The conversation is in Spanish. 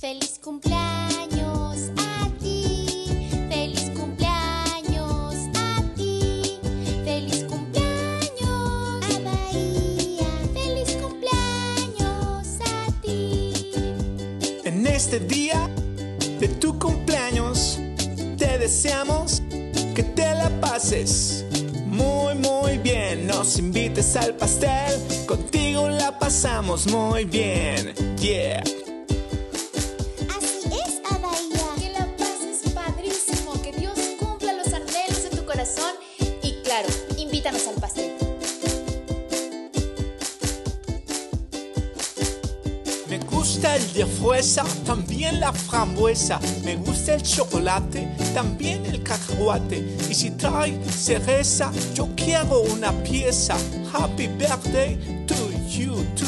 Feliz cumpleaños a ti. Feliz cumpleaños a ti. Feliz cumpleaños a Bahía. Feliz cumpleaños a ti. En este día de tu cumpleaños, te deseamos que te la pases muy, muy bien. Nos invites al pastel, contigo la pasamos muy bien. Yeah. Invítanos al. Me gusta el de fresa, también la frambuesa. Me gusta el chocolate, también el cacahuate. Y si trae cereza, yo quiero una pieza. Happy birthday to you, to.